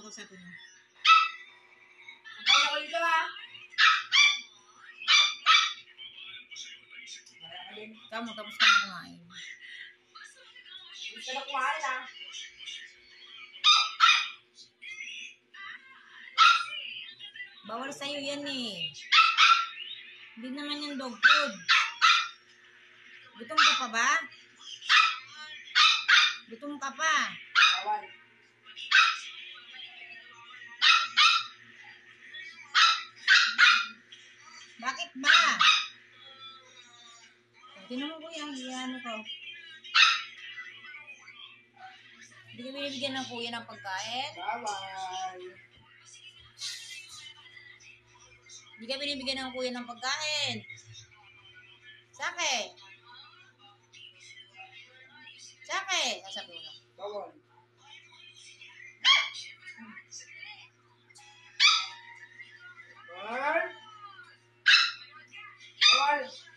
mo. Ikaw na ulit ha. Kamu, tapos ka na kumain. Gusto na kumain ha. Bawal sa'yo yan eh. Hindi naman yung dog food. Gutom ka pa ba? Gutom ka pa. Bawal. Tinan mo kuya, ano ko. Hindi ka binibigyan ng kuya ng pagkain? Bawal. Hindi ka binibigyan ng kuya ng pagkain. Sake! Sake! Sasabi mo na. Bawal. Bawal. Bawal.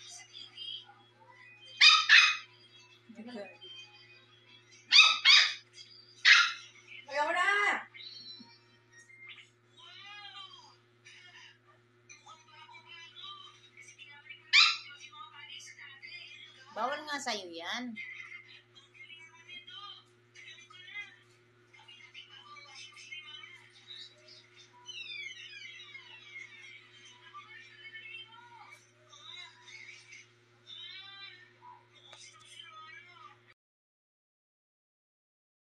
Bawal nga sa'yo yan.